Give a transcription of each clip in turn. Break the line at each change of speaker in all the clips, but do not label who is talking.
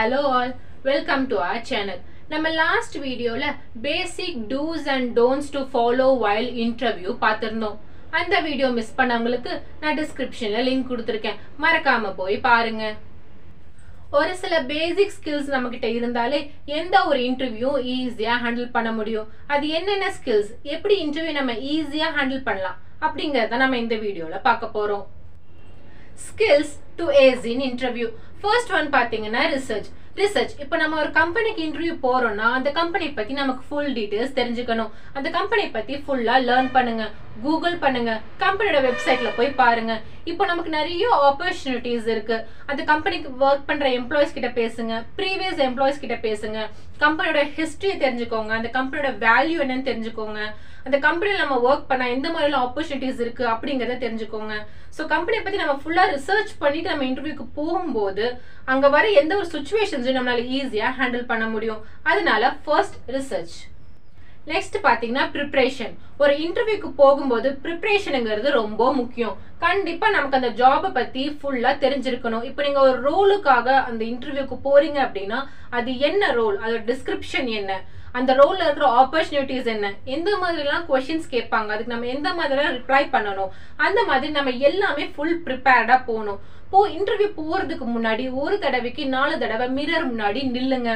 Hello all welcome to our channel நம்ம last வீடியோவில் basic dos and don'ts to follow while interview பார்த்திருந்தோம். அந்த video miss பண்ணவங்களுக்கு நான் டிஸ்கிரிப்ஷனில் லிங்க் கொடுத்துருக்கேன். மறக்காம போய் பாருங்க. ஒரு சில பேசிக் ஸ்கில்ஸ் நம்மக்கிட்ட இருந்தாலே எந்த ஒரு இன்டர்வியூ ஈஸியாக ஹேண்டில் பண்ண முடியும். அது என்னென்ன ஸ்கில்ஸ் எப்படி இன்டர்வியூ நம்ம ஈஸியாக ஹேண்டில் பண்ணலாம்? அப்படிங்கிறத நம்ம இந்த வீடியோவில் பார்க்க போகிறோம் skills to ace in interview first one பார்த்தீங்கன்னா ரிசர்ச் ரிசர்ச் இப்போ நம்ம ஒரு கம்பெனிக்கு இன்டர்வியூ போகிறோம்னா அந்த கம்பெனி பற்றி நமக்கு ஃபுல் டீட்டெயில்ஸ் தெரிஞ்சுக்கணும். அந்த கம்பெனி பற்றி ஃபுல்லாக லேர்ன் பண்ணுங்க. கூகுள் பண்ணுங்க. கம்பெனியோட வெப்சைட்டில் போய் பாருங்க. இப்போ நமக்கு நிறைய ஆப்பர்ச்சுனிட்டிஸ் இருக்கு. அந்த கம்பெனிக்கு ஒர்க் பண்ணுற எம்ப்ளாயிஸ் கிட்ட பேசுங்க. ப்ரீவியஸ் எம்ப்ளாயிஸ் கிட்ட பேசுங்க. கம்பெனியோட ஹிஸ்ட்ரி தெரிஞ்சுக்கோங்க. அந்த கம்பெனியோட வேல்யூ என்னன்னு தெரிஞ்சுக்கோங்க. அந்த கம்பெனியில் நம்ம ஒர்க் பண்ணால் எந்த மாதிரிலாம் ஆப்பர்ச்சுனிட்டிஸ் இருக்குது அப்படிங்கிறத தெரிஞ்சுக்கோங்க. ஸோ கம்பெனியை பற்றி நம்ம ஃபுல்லாக ரிசர்ச் பண்ணிட்டு நம்ம இன்டர்வியூக்கு போகும்போது அங்கே வர எந்த ஒரு சுச்சுவேஷன்ஸையும் நம்மளால ஈஸியாக ஹேண்டில் பண்ண முடியும். அதனால ஃபர்ஸ்ட் ரிசர்ச் நெக்ஸ்ட் பார்த்தீங்கன்னா ப்ரிப்ரேஷன் ஒரு இன்டர்வியூக்கு போகும்போது ப்ரிப்ரேஷனுங்கிறது ரொம்ப முக்கியம். கண்டிப்பாக நமக்கு அந்த ஜாபை பற்றி ஃபுல்லாக தெரிஞ்சிருக்கணும். இப்போ நீங்கள் ஒரு ரோலுக்காக அந்த இன்டர்வியூக்கு போகிறீங்க அப்படின்னா அது என்ன ரோல் அதோட டிஸ்கிரிப்ஷன் என்ன? அந்த ரோல்ல இருக்கிற ஆப்பர்ச்சுனிட்டிஸ் என்ன? எந்த மாதிரிலாம் கொஷின்ஸ் கேட்பாங்க? அதுக்கு நம்ம எந்த மாதிரிலாம் ரிப்ளை பண்ணணும்? அந்த மாதிரி நம்ம எல்லாமே ஃபுல் ப்ரிப்பேர்டாக போகணும். போ இன்டர்வியூ போகிறதுக்கு முன்னாடி ஒரு தடவைக்கு நாலு தடவை மிரர் முன்னாடி நில்லுங்க.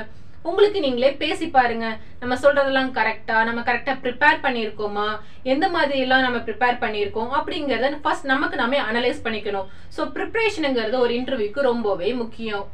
உங்களுக்கு நீங்களே பேசி பாருங்க. நம்ம சொல்றதெல்லாம் கரெக்டா நம்ம கரெக்டா ப்ரிப்பேர் பண்ணியிருக்கோமா? எந்த மாதிரி எல்லாம் நம்ம ப்ரிப்பேர் பண்ணியிருக்கோம்? அப்படிங்கறத ஃபர்ஸ்ட் நமக்கு நாமே அனலைஸ் பண்ணிக்கணும். ஸோ ப்ரிப்பரேஷனுங்கிறது ஒரு இன்டர்வியூக்கு ரொம்பவே முக்கியம்.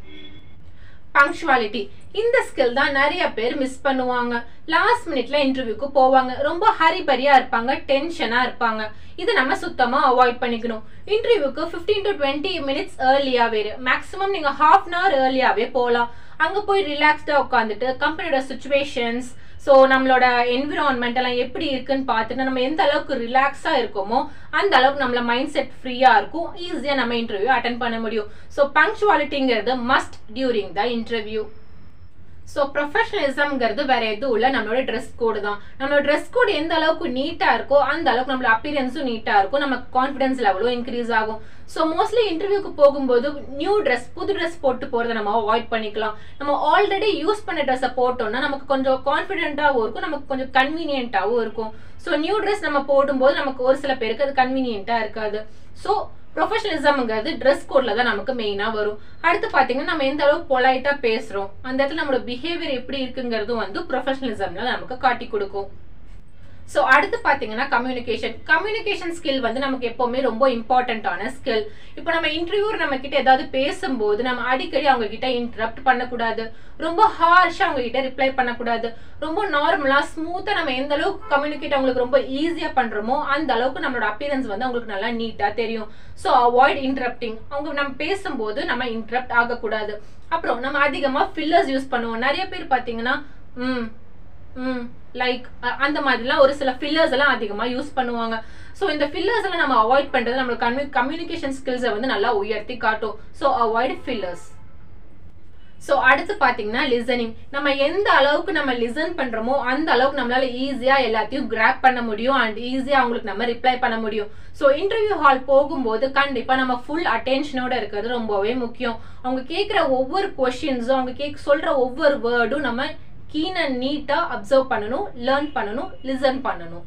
பங்க்சுவாலிட்டி இந்த ஸ்கில் தான் நிறைய பேர் மிஸ் பண்ணுவாங்க. லாஸ்ட் மினிட்ல இன்டர்வியூக்கு போவாங்க. ரொம்ப ஹரிபரியா இருப்பாங்க டென்ஷனா இருப்பாங்க. இது நம்ம சுத்தமா அவாய்ட் பண்ணிக்கணும். இன்டர்வியூக்கு பிப்டீன் டு டுவெண்ட்டி மினிட்ஸ் ஏர்லியாவே மேக்ஸிமம் நீங்க ஹாஃப் அன் ஹவர் ஏர்லியாவே போகலாம் அங்க போய் ரிலாக்ஸ்டா உட்காந்துட்டு கம்பெனியோட சுச்சுவேஷன்ஸ் ஸோ நம்மளோட என்விரான்மெண்ட் எல்லாம் எப்படி இருக்குன்னு பார்த்துட்டு நம்ம எந்த அளவுக்கு ரிலாக்ஸாக இருக்கோமோ அந்த அளவுக்கு நம்மள மைண்ட் செட் ஃப்ரீயாக இருக்கும். ஈஸியாக நம்ம இன்டர்வியூ அட்டன் பண்ண முடியும். So பங்க்சுவாலிட்டிங்கிறது must during the interview so ப்ரொஃபஷனலிசம்ங்கிறது வேற எதுவும் இல்லை. நம்மளோட ட்ரெஸ் கோடு தான். நம்மளோட ட்ரெஸ் கோடு எந்த அளவுக்கு நீட்டாக இருக்கோ அந்த அளவுக்கு நம்மளோட அப்பியரன்ஸும் நீட்டாக இருக்கும். நம்ம கான்ஃபிடன்ஸ் லெவலும் இன்க்ரீஸ் ஆகும். ஸோ மோஸ்ட்லி இன்டர்வியூக்கு போகும்போது நியூ ட்ரெஸ் புது ட்ரெஸ் போட்டு போகிறத நம்ம அவாய்ட் பண்ணிக்கலாம். நம்ம ஆல்ரெடி யூஸ் பண்ண ட்ரெஸ்ஸை போட்டோம்னா நமக்கு கொஞ்சம் கான்ஃபிடென்ட்டாகவும் இருக்கும். நமக்கு கொஞ்சம் கன்வீனியன்ட்டாகவும் இருக்கும். ஸோ நியூ ட்ரெஸ் நம்ம போடும்போது நமக்கு ஒரு சில பேருக்கு அது கன்வீனியன்ட்டாக இருக்காது. ஸோ ப்ரொஃபஷனலிசம்ங்கிறது ட்ரெஸ் கோட்ல தான் நமக்கு மெயினாக வரும். அடுத்து பார்த்தீங்கன்னா நம்ம எந்த அளவுக்கு பொலைட்டாக பேசுகிறோம் அந்த இடத்துல நம்மளோட பிஹேவியர் எப்படி இருக்குங்கிறதும் வந்து ப்ரொஃபஷனலிசம்ல நமக்கு காட்டி கொடுக்கும். ஸோ அடுத்து பார்த்தீங்கன்னா கம்யூனிகேஷன் கம்யூனிகேஷன் ஸ்கில் வந்து நமக்கு எப்போவுமே ரொம்ப இம்பார்ட்டண்ட்டான ஸ்கில் இப்போ நம்ம இன்டர்வியூர் நம்ம கிட்ட ஏதாவது பேசும்போது நம்ம அடிக்கடி அவங்க கிட்ட இன்டரப்ட் பண்ணக்கூடாது. ரொம்ப ஹார்ஷாக அவங்க கிட்ட ரிப்ளை பண்ணக்கூடாது. ரொம்ப நார்மலாக ஸ்மூத்தாக நம்ம எந்த அளவுக்கு கம்யூனிகேட் அவங்களுக்கு ரொம்ப ஈஸியாக பண்ணுறோமோ அந்த அளவுக்கு நம்மளோட அப்பியரன்ஸ் வந்து அவங்களுக்கு நல்லா நீட்டாக தெரியும். ஸோ அவாய்ட் இன்டரப்டிங் அவங்க நம்ம பேசும்போது நம்ம இன்டரப்ட் ஆகக்கூடாது. அப்புறம் நம்ம அதிகமாக ஃபில்லர்ஸ் யூஸ் பண்ணுவோம். நிறைய பேர் பார்த்தீங்கன்னா ம் லைக் அந்த மாதிரிலாம் ஒரு சில ஃபில்லர்ஸ் எல்லாம் அதிகமாக யூஸ் பண்ணுவாங்க. ஸோ இந்த ஃபில்லர்ஸ் எல்லாம் நம்ம அவாய்ட் பண்ணுறது நம்மளுக்கு கம்யூ கம்யூனிகேஷன் ஸ்கில்ஸை வந்து நல்லா உயர்த்தி காட்டும். ஸோ அவாய்ட் ஃபில்லர்ஸ் ஸோ அடுத்து பார்த்தீங்கன்னா லிசனிங் நம்ம எந்த அளவுக்கு நம்ம லிசன் பண்ணுறோமோ அந்த அளவுக்கு நம்மளால ஈஸியாக எல்லாத்தையும் கிராப் பண்ண முடியும் அண்ட் ஈஸியாக அவங்களுக்கு நம்ம ரிப்ளை பண்ண முடியும். ஸோ இன்டர்வியூ ஹால் போகும்போது கண்டிப்பாக நம்ம ஃபுல் அட்டென்ஷனோட இருக்கிறது ரொம்பவே முக்கியம். அவங்க கேட்குற ஒவ்வொரு கொஷின்ஸும் அவங்க கேக் சொல்கிற ஒவ்வொரு வேர்டும் நம்ம கீன் அண்ட் நீட்டா அப்சர்வ் பண்ணணும் லேர்ன் பண்ணணும் லிசன் பண்ணணும்.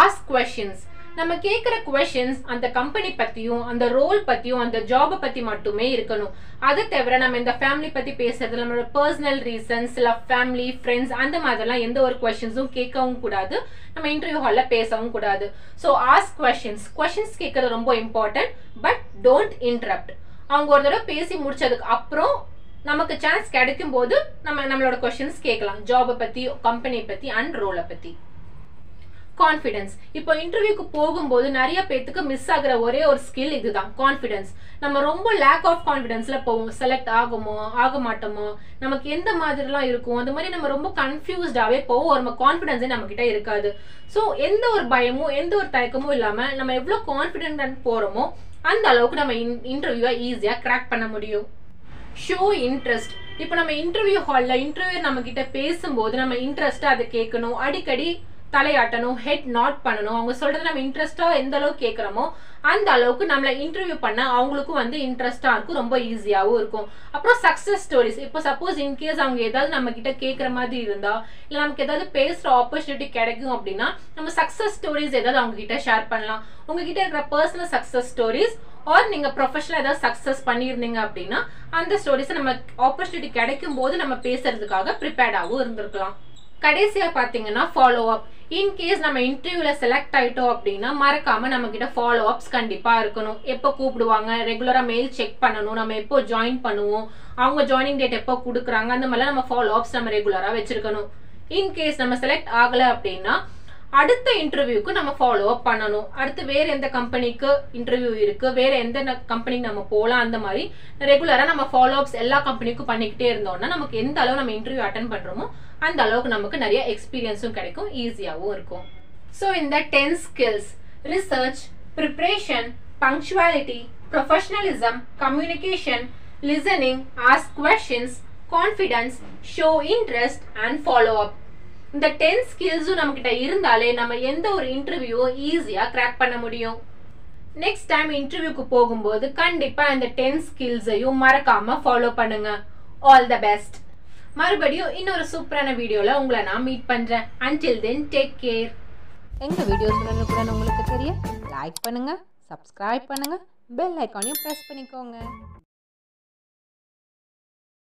ஆஸ்க் கொஷின்ஸ் நம்ம கேட்குற கொஷின்ஸ் அந்த கம்பெனி பத்தியும் அந்த ரோல் பத்தியும் அந்த ஜாபை பத்தி மட்டுமே இருக்கணும். அதை தவிர நம்ம இந்த ஃபேமிலி பத்தி பேசுறது நம்மளோட பர்சனல் ரீசன்ஸ் இல்லை ஃபேமிலி ஃப்ரெண்ட்ஸ் அந்த மாதிரிலாம் எந்த ஒரு கொஷின்ஸும் கேட்கவும் கூடாது. நம்ம இன்டர்வியூ ஹாலில் பேசவும் கூடாது. ஸோ ஆஸ்க் கொஷின்ஸ் கொஷின்ஸ் கேட்கறது ரொம்ப இம்பார்ட்டன்ட் பட் டோன்ட் இன்ட்ரப்ட் அவங்க ஒரு தடவை பேசி முடிச்சதுக்கு அப்புறம் நமக்கு சான்ஸ் கிடைக்கும் போது நம்ம நம்மளோட கொஷின்ஸ் கேட்கலாம். ஜாபை பற்றி கம்பெனி பற்றி அண்ட் ரோலை பற்றி கான்ஃபிடன்ஸ் இப்போ இன்டர்வியூக்கு போகும்போது நிறைய பேத்துக்கு மிஸ் ஆகிற ஒரே ஒரு ஸ்கில் இதுதான் கான்ஃபிடன்ஸ் நம்ம ரொம்ப லேக் ஆஃப் கான்ஃபிடன்ஸ்ல போவோம். செலக்ட் ஆகுமோ ஆக மாட்டோமோ நமக்கு எந்த மாதிரிலாம் இருக்கும் அந்த மாதிரி நம்ம ரொம்ப கன்ஃபியூஸ்டாவே போவோம். நம்ம கான்ஃபிடன்ஸே நம்ம கிட்ட இருக்காது. ஸோ எந்த ஒரு பயமும் எந்த ஒரு தயக்கமும் இல்லாம நம்ம எவ்வளோ கான்ஃபிடென்ட் போறோமோ அந்த அளவுக்கு நம்ம இன்டர்வியூவை ஈஸியாக கிராக் பண்ண முடியும். ஷோ இன்ட்ரெஸ்ட் இப்போ நம்ம இன்டர்வியூ ஹாலில் இன்டர்வியூ நம்ம கிட்ட பேசும்போது நம்ம இன்ட்ரெஸ்ட்டாக அதை கேட்கணும். அடிக்கடி தலையாட்டணும் ஹெட் நாட் பண்ணணும். அவங்க சொல்றது நம்ம இன்ட்ரெஸ்டா எந்த அளவுக்கு கேட்குறோமோ அந்த அளவுக்கு நம்மளை இன்டர்வியூ பண்ண அவங்களுக்கும் வந்து இன்ட்ரெஸ்டா இருக்கும். ரொம்ப ஈஸியாகவும் இருக்கும். அப்புறம் சக்ஸஸ் ஸ்டோரிஸ் இப்போ சப்போஸ் இன்கேஸ் அவங்க ஏதாவது நம்ம கிட்ட கேட்குற மாதிரி இருந்தா இல்லை நமக்கு ஏதாவது பேசுற ஆப்பர்ச்சுனிட்டி கிடைக்கும் அப்படின்னா நம்ம சக்ஸஸ் ஸ்டோரிஸ் ஏதாவது அவங்க கிட்ட ஷேர் பண்ணலாம். உங்ககிட்ட இருக்கிற பர்சனல் சக்ஸஸ் ஸ்டோரிஸ் ஆர் நீங்க ப்ரொஃபஷனல் ஏதாவது சக்ஸஸ் பண்ணியிருந்தீங்க அப்படின்னா அந்த ஸ்டோரிஸை நம்ம ஆப்பர்ச்சுனிட்டி கிடைக்கும் போது நம்ம பேசுறதுக்காக ப்ரிப்பேர்டாகவும் இருந்திருக்கலாம். கடைசியா பாத்தீங்கன்னா ஃபாலோ அப் இன்கேஸ் நம்ம இன்டர்வியூல செலக்ட் ஆயிட்டோம் அப்படின்னா மறக்காம நம்ம கிட்ட ஃபாலோ அப்ஸ் கண்டிப்பா இருக்கணும். எப்போ கூப்பிடுவாங்க? ரெகுலரா மெயில் செக் பண்ணணும். நம்ம எப்போ ஜாயின் பண்ணுவோம்? அவங்க ஜாயினிங் டேட் எப்போ கொடுக்குறாங்க? அந்த மாதிரிலாம் நம்ம ஃபாலோ அப்ஸ் நம்ம ரெகுலரா வச்சிருக்கணும். இன்கேஸ் நம்ம செலக்ட் ஆகல அப்படின்னா அடுத்த இன்டர்வியூக்கு நம்ம ஃபாலோ அப் பண்ணணும். அடுத்து வேற எந்த கம்பெனிக்கு இன்டர்வியூ இருக்கு வேற எந்த கம்பெனிக்கு நம்ம போகலாம் அந்த மாதிரி ரெகுலரா நம்ம ஃபாலோ அப்ஸ் எல்லா கம்பெனிக்கும் பண்ணிக்கிட்டே இருந்தோம்னா நமக்கு எந்த அளவு நம்ம இன்டர்வியூ அட்டன் பண்றோமோ அந்த அளவுக்கு நமக்கு நிறைய எக்ஸ்பீரியன்ஸும் கிடைக்கும் ஈஸியாகவும் இருக்கும். ஸோ இந்த ten skills research preparation punctuality professionalism communication listening ask questions confidence show interest and follow up இந்த டென் ஸ்கில்ஸும் நம்மக்கிட்ட இருந்தாலே நம்ம எந்த ஒரு இன்டர்வியூவும் ஈஸியாக கிராக் பண்ண முடியும். நெக்ஸ்ட் டைம் இன்டர்வியூக்கு போகும்போது கண்டிப்பாக இந்த டென் ஸ்கில்ஸையும் மறக்காமல் ஃபாலோ பண்ணுங்க. ஆல் த பெஸ்ட் மறுபடியும் இன்னொரு சூப்பரான வீடியோவில் உங்களை நான் மீட் பண்ணுறேன் அன்டில் தென் டேக் கேர்
எங்கள் வீடியோஸ் உடனுக்குடன் உங்களுக்கு தெரிய லைக் பண்ணுங்கள் சப்ஸ்கிரைப் பண்ணுங்கள் பெல் ஐக்கானையும் ப்ரெஸ் பண்ணிக்கோங்க.